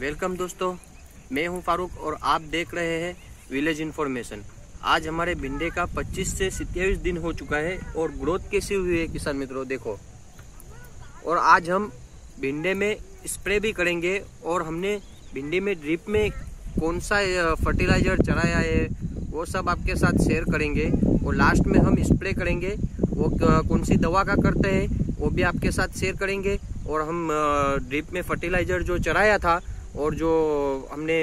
Welcome दोस्तों, मैं हूँ फारूक और आप देख रहे हैं विलेज इन्फॉर्मेशन। आज हमारे भिंडे का 25 से 27 दिन हो चुका है और ग्रोथ कैसी हुई है किसान मित्रों, देखो। और आज हम भिंडे में स्प्रे भी करेंगे और हमने भिंडी में ड्रिप में कौन सा फर्टिलाइज़र चढ़ाया है, वो सब आपके साथ शेयर करेंगे। और लास्ट में हम स्प्रे करेंगे, वो कौन सी दवा का करते हैं, वो भी आपके साथ शेयर करेंगे। और हम ड्रिप में फर्टिलाइज़र जो चढ़ाया था और जो हमने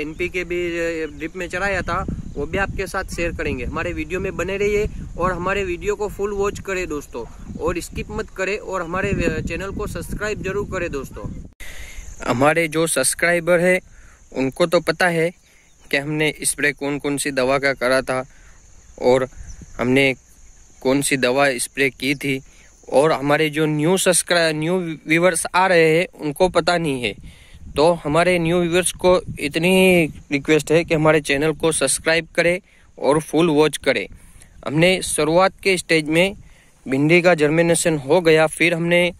एन के भी ड्रिप में चढ़ाया था, वो भी आपके साथ शेयर करेंगे। हमारे वीडियो में बने रहिए और हमारे वीडियो को फुल वॉच करें दोस्तों। और स्किप मत करें और हमारे चैनल को सब्सक्राइब ज़रूर करें दोस्तों। हमारे जो सब्सक्राइबर है, उनको तो पता है कि हमने स्प्रे कौन कौन सी दवा का करा था और हमने कौन सी दवा स्प्रे की थी। और हमारे जो न्यू सब्सक्राइब न्यू व्यूवर्स आ रहे हैं, उनको पता नहीं है। तो हमारे न्यू व्यूवर्स को इतनी रिक्वेस्ट है कि हमारे चैनल को सब्सक्राइब करें और फुल वॉच करें। हमने शुरुआत के स्टेज में भिंडी का जर्मिनेशन हो गया, फिर हमने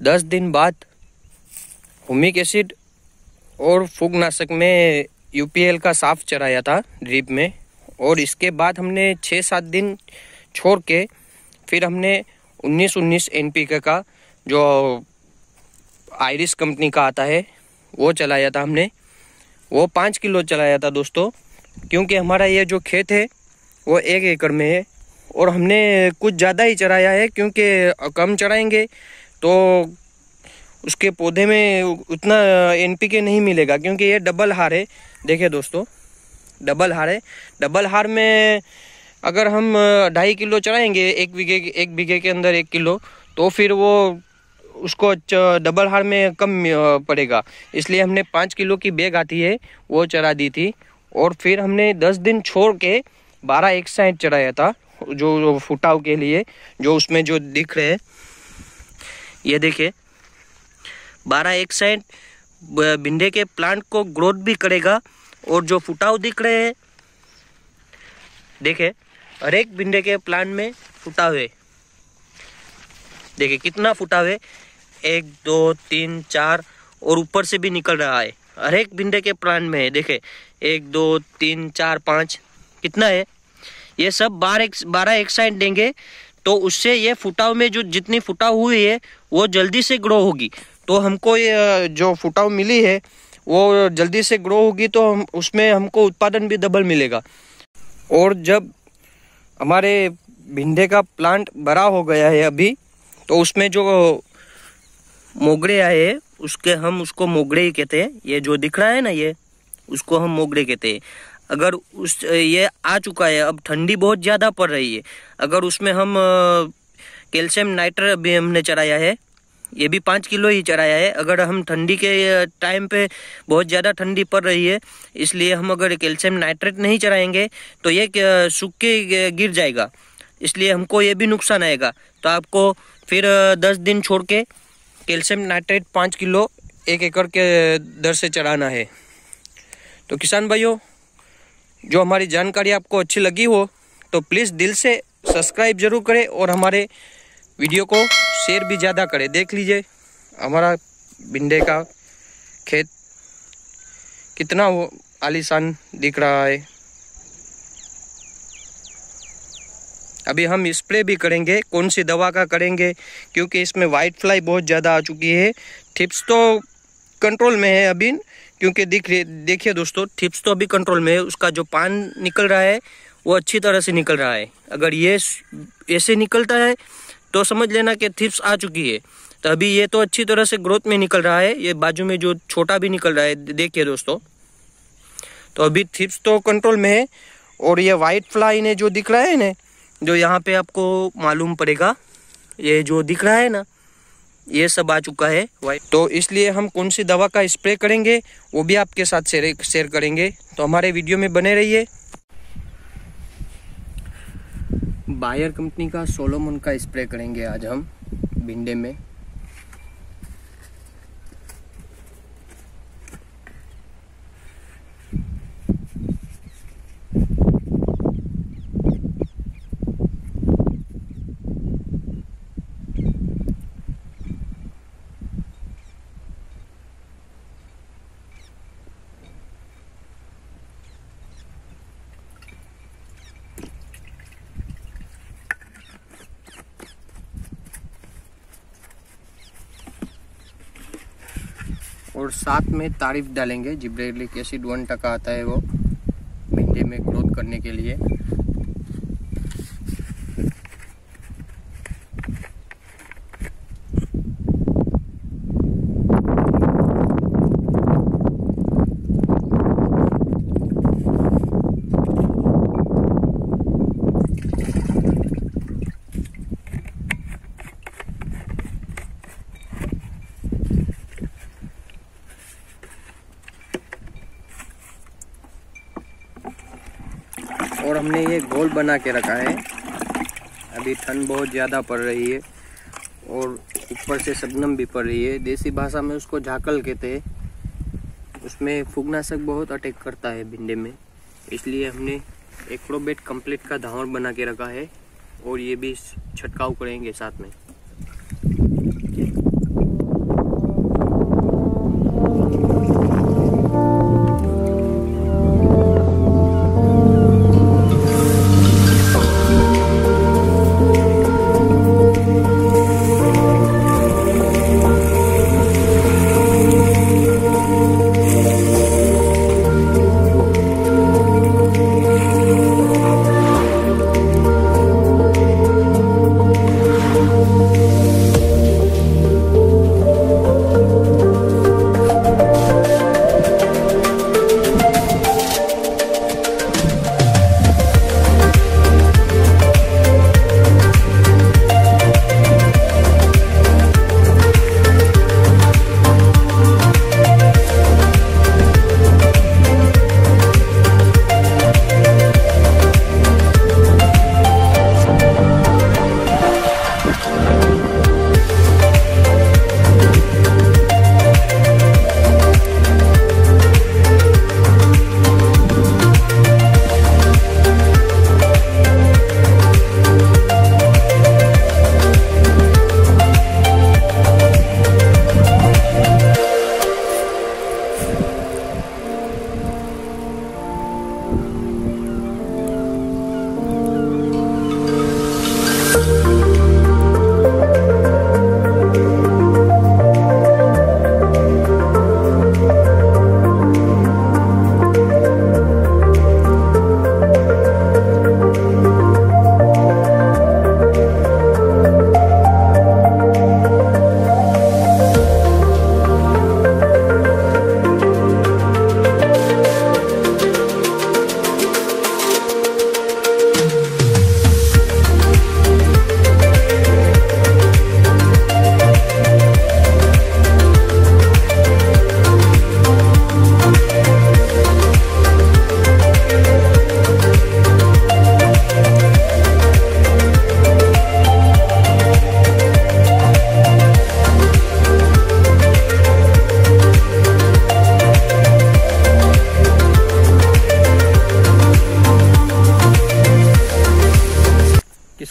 10 दिन बाद हुमिक एसिड और फूगनाशक में यूपीएल का साफ़ चराया था ड्रिप में और इसके बाद हमने छः सात दिन छोड़ के फिर हमने उन्नीस उन्नीस एन का जो आयरिस कंपनी का आता है वो चलाया था हमने। वो पाँच किलो चलाया था दोस्तों, क्योंकि हमारा ये जो खेत है, वो एक एकड़ में है। और हमने कुछ ज़्यादा ही चराया है, क्योंकि कम चराएँगे तो उसके पौधे में उतना एन नहीं मिलेगा, क्योंकि ये डबल हार है। देखिए दोस्तों, डबल हार है। डबल हार में अगर हम ढाई किलो चढ़ाएँगे, एक बीघे एक बीघे के अंदर एक किलो तो फिर वो उसको डबल हार में कम पड़ेगा। इसलिए हमने पाँच किलो की बैग आती है वो चढ़ा दी थी। और फिर हमने दस दिन छोड़ के बारह एक साइड चढ़ाया था जो, फुटाव के लिए जो उसमें जो दिख रहे हैं। ये देखिए बारह एक साइड भिंडे के प्लांट को ग्रोथ भी करेगा और जो फुटाव दिख रहे हैं देखे हर एक भिंडे के प्लांट में फुटा हुए देखिए कितना फुटा हुए एक, दो, तीन, चार, और ऊपर से भी निकल रहा है। हर एक भिंडे के प्लांट में है, देखे। एक, दो, तीन, चार, पाँच, कितना है? ये सब बारह एक बारह एक साइड देंगे तो उससे ये फुटाव में जो जितनी फुटाव हुई है, वो जल्दी से ग्रो होगी। तो हमको ये, जो फुटाव मिली है, वो जल्दी से ग्रो होगी तो हम, उसमें हमको उत्पादन भी डबल मिलेगा। और जब हमारे भिंडे का प्लांट बड़ा हो गया है अभी तो उसमें जो मोगरे आए, उसके हम उसको मोगरे ही कहते हैं। ये जो दिख रहा है ना ये, उसको हम मोगरे कहते हैं। अगर उस, ये आ चुका है, अब ठंडी बहुत ज़्यादा पड़ रही है। अगर उसमें हम कैल्शियम नाइट्रेट भी हमने चढ़ाया है, ये भी पाँच किलो ही चढ़ाया है। अगर हम ठंडी के टाइम पे बहुत ज़्यादा ठंडी पड़ रही है, इसलिए हम अगर कैल्शियम नाइट्रेट नहीं चढ़ाएँगे तो ये सूख के गिर जाएगा। इसलिए हमको ये भी नुकसान आएगा। तो आपको फिर दस दिन छोड़ के कैल्शियम नाइट्रेट पाँच किलो एक एकड़ के दर से चढ़ाना है। तो किसान भाइयों, जो हमारी जानकारी आपको अच्छी लगी हो तो प्लीज़ दिल से सब्सक्राइब ज़रूर करें और हमारे वीडियो को शेयर भी ज़्यादा करें। देख लीजिए, हमारा भिंडे का खेत कितना वो आलीशान दिख रहा है। अभी हम स्प्रे भी करेंगे, कौन सी दवा का करेंगे, क्योंकि इसमें वाइट फ्लाई बहुत ज़्यादा आ चुकी है। टिप्स तो कंट्रोल में है अभी, क्योंकि दिख देखिए दोस्तों टिप्स तो अभी कंट्रोल में है, उसका जो पान निकल रहा है, वो अच्छी तरह से निकल रहा है। अगर ये ऐसे निकलता है तो समझ लेना कि थिप्स आ चुकी है। तो अभी ये तो अच्छी तरह से ग्रोथ में निकल रहा है, ये बाजू में जो छोटा भी निकल रहा है देखिए दोस्तों। तो अभी थिप्स तो कंट्रोल में है, और ये वाइट फ्लाई ने जो दिख रहा है ना जो यहाँ पे आपको मालूम पड़ेगा, ये जो दिख रहा है ना, ये सब आ चुका है। वाइट तो इसलिए हम कौन सी दवा का स्प्रे करेंगे, वो भी आपके साथ शेयर शेयर करेंगे। तो हमारे वीडियो में बने रहिए। बायर कंपनी का सोलोमोन का स्प्रे करेंगे आज हम, भिंडे में। और साथ में तारीफ़ डालेंगे। जिब्रेलिक एसिड वन टका आता है वो भिंडी में ग्रोथ करने के लिए। और हमने ये गोल बना के रखा है। अभी ठंड बहुत ज़्यादा पड़ रही है और ऊपर से शबनम भी पड़ रही है। देसी भाषा में उसको झाकल कहते हैं। उसमें फुगनाशक बहुत अटैक करता है भिंडे में। इसलिए हमने एक्रोबेट कंप्लीट का धावर बना के रखा है और ये भी छटकाव करेंगे साथ में।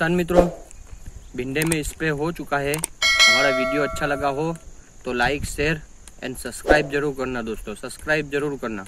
किसान मित्रों, भिंडे में स्प्रे हो चुका है। हमारा वीडियो अच्छा लगा हो तो लाइक शेयर एंड सब्सक्राइब ज़रूर करना दोस्तों सब्सक्राइब ज़रूर करना।